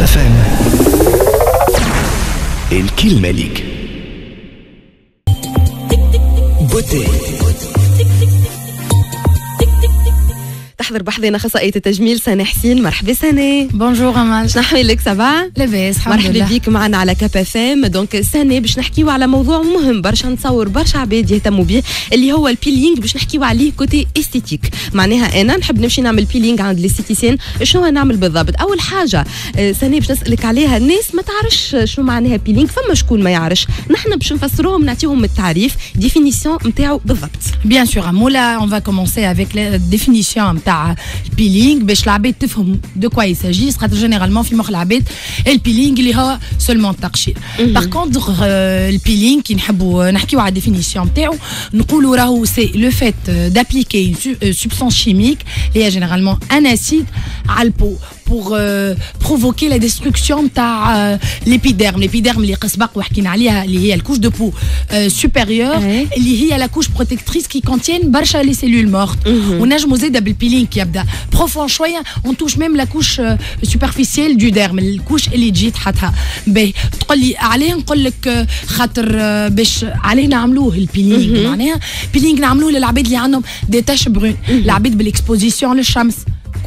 FM. El Kilmalik. Beauté. نحضر بحضنا اخصائيه التجميل سنه حسين مرحبا سنه بونجور امال شنو لك صباح لاباس الحمد مرحبا بك معنا على كاب اف ام دونك سنه باش نحكيو على موضوع مهم برشا نتصور برشا عباد يهتموا به اللي هو البيلينغ باش نحكيو عليه كوتي استيتيك معناها انا نحب نمشي نعمل بيلينغ عند الاستيتيسيان شنو نعمل بالضبط اول حاجه آه، سنه باش نسالك عليها الناس ما تعرفش شنو معناها بيلينغ فما شكون ما يعرفش نحن باش نفسروهم نعطيهم التعريف ديفينيسيون نتاعو بالضبط بيان سور مولا اون فا كومونسي افيك ديفينيسيون نتاع Peeling, mais je la bête de quoi il s'agit. Généralement, film généralement, la bête et le peeling, il seulement de mhm. Par contre, euh, le peeling, qui nous a dit la définition, c'est le fait euh, d'appliquer une euh, substance chimique et généralement un acide à la peau pour euh, provoquer la destruction de euh, l'épiderme. L'épiderme, la couche de peau euh, supérieure, il la couche protectrice qui contient les cellules mortes. Mhm. On a jumosé peeling qui Profond on touche même la couche superficielle du derme, la couche éligite hata. Ben, allez, on le peeling, peeling, le des taches mhm. l'exposition, le chams.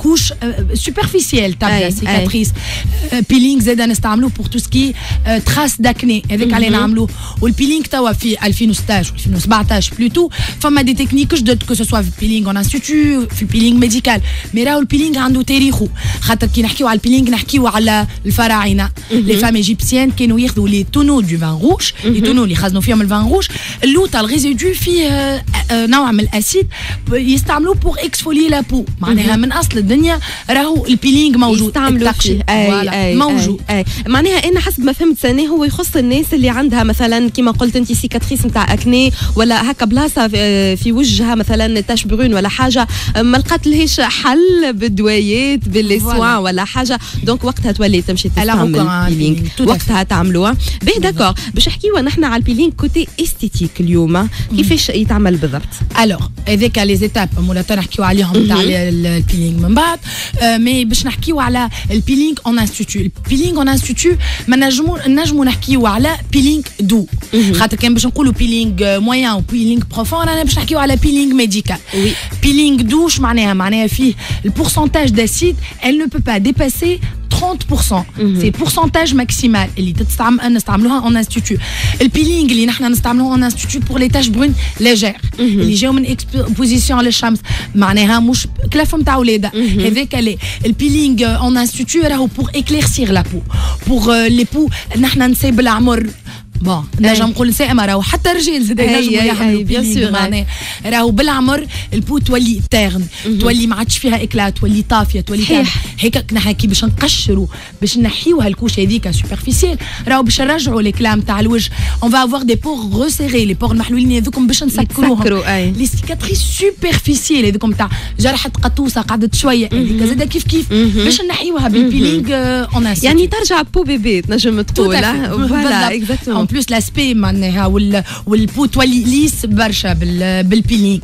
couches euh, superficielles, ta cicatrice, euh, peeling, c'est d'un pour tout ce qui euh, trace d'acné avec mhm. Alain Hamlo ou le peeling tu as fait, elle fait nos stages, on se partage plus tout, format des techniques, je que ce soit peeling en institut, fil peeling médical, mais là le peeling rendent terrible, c'est qui n'a pas fait le peeling, n'a pas fait sur les femmes égyptiennes qui nous les tons du vin rouge, les choses ne font pas le vin rouge, l'eau, les le résidu on fait l'acide, il est pour exfolier la peau, mais c'est un الدنيا راهو البيلينغ موجود يستعملوا فيه أي أي موجود أي أي. معناها انا حسب ما فهمت ثاني هو يخص الناس اللي عندها مثلا كما قلت انت سيكاتريس نتاع اكني ولا هكا بلاصه آه، في وجهها مثلا تاش برون ولا حاجه آه، ما لقات لهش حل بالدوايات باللي ولا حاجه دونك وقتها تولي تمشي تستعمل البيلينغ وقتها تعملوها باهي داكور باش نحكيو نحن على البيلينغ كوتي استيتيك اليوم آه. كيفاش يتعمل بالضبط الوغ هذاك لي زيتاب مولا نحكيو عليهم تاع البيلينغ من Mais je n'ai pas le peeling en institut. Le peeling en institut, je n'ai pas le peeling doux. Je n'ai pas le peeling moyen, ou peeling profond. Je n'ai pas le peeling médical. peeling doux, le pourcentage d'acide, elle ne peut pas dépasser. 30% mhm. c'est pourcentage maximal اللي تستعمل نستعملوها en institut peeling اللي نحن نستعملوه en institut pour les taches brunes légères اللي جاو من exposition للشمس معناها مش كلافه نتاع ولادها هذاك le peeling euh, en institut راهو pour éclaircir la peau pour euh, les peaux نحن نسيب العمر بون نجم نقول نساء راهو حتى رجال زاد ينجموا يعملوا بيان سور معناها راهو بالعمر البو تولي تيرن تولي ما عادش فيها اكلات تولي طافيه تولي صحيح هيك نحن كي باش نقشروا باش نحيوا هالكوش هذيك سوبرفيسيال راهو باش نرجعوا الكلام تاع الوجه اون فا افوار دي بور روسيغي لي بور المحلولين هذوكم باش نسكروهم لي سيكاتريس سوبرفيسيال هذوكم تاع جرحت قطوسه قعدت شويه هذيك زاد كيف كيف باش نحيوها بالبيلينغ اون آه، يعني ترجع بو بيبي تنجم تقول فوالا اكزاكتومون آه، بلوس لاسبي معناها والبوتوا ليس برشا بالبيلينك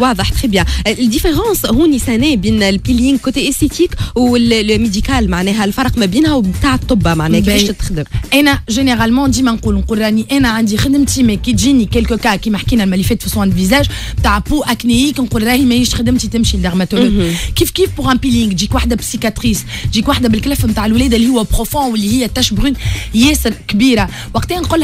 واضح تخي بيان الديفيرونس هوني سنة بين البيلينك كوتي استيتيك والميديكال معناها الفرق ما بينها وبتاع الطبه معناها كيفاش تخدم انا جينيرالمون ديما نقول نقول راني انا عندي خدمتي مي كي تجيني كيلكو كا كيما حكينا اللي فات في سوان فيزاج تاع بو اكنيك نقول راهي ماهيش خدمتي تمشي للدرماتولوج كيف كيف بوغ ان بيلينك تجيك واحده بسيكاتريس تجيك واحده بالكلف نتاع الولاده اللي هو بروفون واللي هي تاش برون ياسر كبيره وقتها نقول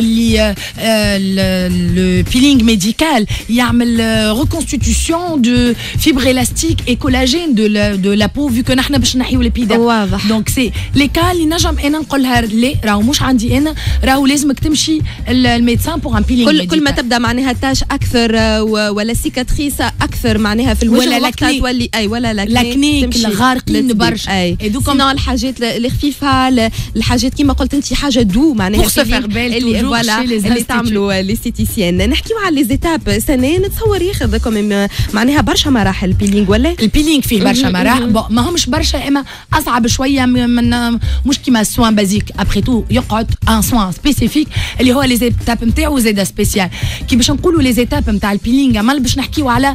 le peeling médical il y a la reconstitution de fibres élastiques et collagène de la, de la peau vu que باش نحيو واضح دونك سي لي اللي نجم انا لي راهو مش عندي انا راهو لازمك تمشي الميدسان كل, ما تبدا معناها اكثر ولا اكثر معناها في ولا اي الحاجات فوالا اللي استعملوا الاستيتيسيان نحكيو على ليزيتاب سنه نتصور ياخذ كوميم آه، معناها برشا مراحل بيلينغ ولا البيلينغ فيه mm-hmm، برشا مراحل mm-hmm. ما همش برشا اما اصعب شويه من آه، مش كيما سوان بازيك ابخي تو يقعد ان سوان سبيسيفيك اللي هو ليزيتاب نتاعو زاده سبيسيال كي باش نقولوا ليزيتاب نتاع البيلينغ اما باش نحكيو على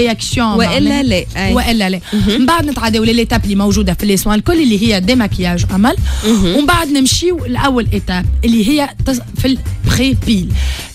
رياكسيون والا لا والا لا من بعد نتعداو ليتاب اللي موجوده في لي سوان الكل اللي هي ديماكياج امل ومن بعد نمشيو لاول ايتاب اللي هي في البري بيل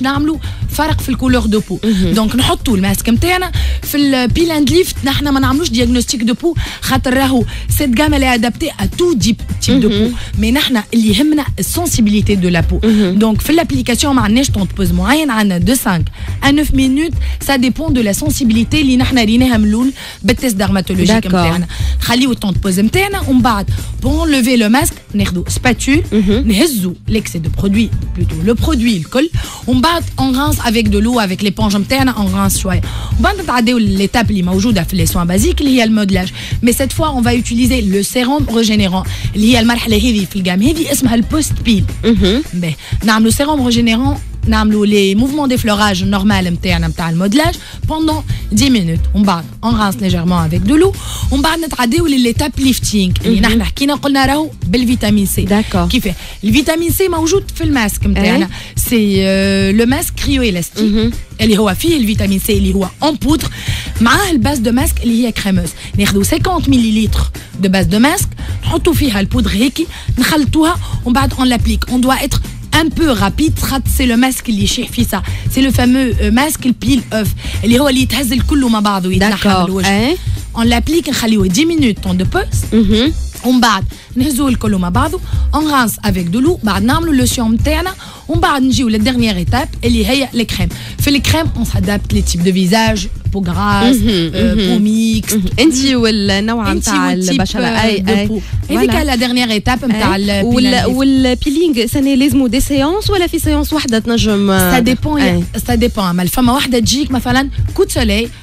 Namlu parc sur couleur couleurs de peau donc nous tout le masque maintenant. Dans le peel and lift, nous n'avons pas de diagnostic de peau. Cette gamme est adaptée à tous types de peau, mais nous avons la sensibilité de la peau. Donc, dans l'application, nous avons une tente de pesée. De 5 à 9 minutes, ça dépend de la sensibilité. Nous avons faire un test dermatologique. Nous allons laisser le masque pendant 5 minutes. Pour enlever le masque, nous utilisons une spatule pour enlever l'excès de produit. Le produit colle avec de l'eau avec l'éponge interne on rince on va نتعداو l'étape est موجوده في les soins basiques اللي le modelage mais cette fois on va utiliser le sérum régénérant اللي هي المرحله هذه في الجام هذه اسمها البوست بيل le sérum régénérant n'amlo les mouvements d'effleurage normal mtn le modelage pendant 10 minutes on bat on rince légèrement avec de l'eau on bat notre à ou l'étape lifting nous avons qu'on a belle vitamine C d'accord qui fait le vitamine C m'a ajouté fait le masque eh c'est euh, le masque cryoélastique mhm. elle est fille le vitamine C elle est en poudre ma base de masque elle est crémeuse n'est 50 millilitres de base de masque on tout fait la poudre et qui n'a on bat on l'applique on doit être un peu rapide c'est le masque qui c'est le fameux masque peel off on l'applique 10 minutes de pause on بعد avec الكل loup, on rince avec de l'eau بعد نعملو on تاعنا la dernière étape est on s'adapte les types de visage بو غراس آه، بو ميكس انت والنوع نتاع البشره اي اي هذيك لا ديرنيير ايتاب نتاع والبيلينغ سنه لازمو دي سيونس ولا في سيونس وحده تنجم سا ديبون سا ديبون فما وحده تجيك مثلا كوت سولي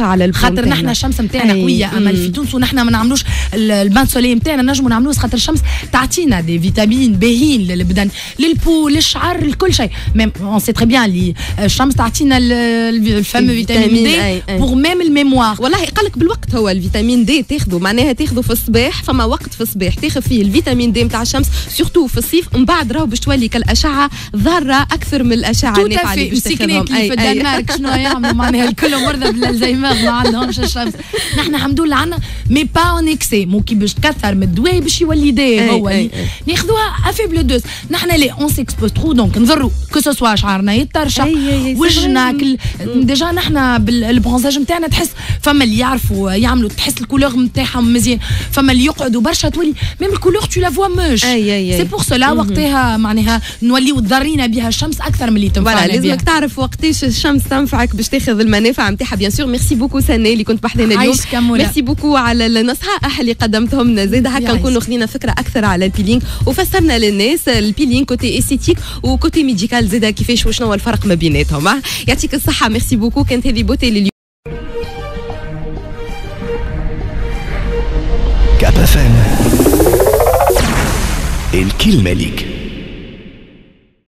برشا على البول خاطر نحن الشمس نتاعنا قويه اما في تونس ونحن ما نعملوش البان سولي نتاعنا نجموا نعملوه خاطر الشمس تعطينا دي فيتامين باهين للبدن للبو للشعر لكل شيء ميم اون سي تري بيان الشمس تعطينا الفم فيتامين دي بور ميم الميموار والله قال لك بالوقت هو الفيتامين دي تاخذه معناها تاخذه في الصباح فما وقت في الصباح تاخذ فيه الفيتامين دي نتاع الشمس سورتو في الصيف من بعد راهو باش تولي كالاشعه ضاره اكثر من الاشعه اللي في الدنمارك شنو يعملوا معناها الكل مرضى بالالزهايمر ما عندهمش الشمس نحن الحمد لله عندنا مي با اون اكسي مو كي باش تكثر من الدواء باش يولي داء هو يعني ناخذوها افيبل دوز نحن لي اون سيكسبوز ترو دونك نضروا كو سوا شعرنا يترشى وجهنا ديجا نحن بالبرونزاج نتاعنا تحس فما اللي يعرفوا يعملوا تحس الكولور نتاعهم مزيان فما اللي يقعدوا برشا تولي ميم الكولور تو لا فوا موش سي بور سولا وقتها معناها نوليو تضرينا بها الشمس اكثر من اللي تنفعنا لازمك تعرف وقتاش الشمس تنفعك باش تاخذ المنافع نتاعها بيان سور ميرسي ميرسي بوكو سنه اللي كنت بحضنا اليوم ميرسي بوكو على النصائح اللي قدمتهم لنا زاد هكا نكونوا خذينا فكره اكثر على البيلينغ وفسرنا للناس البيلينغ كوتي استيتيك وكوتي ميديكال زيد كيفاش وشنو هو الفرق ما بيناتهم آه؟ يعطيك الصحه ميرسي بوكو كانت هذه بوتي لليوم كاب الكلمه ليك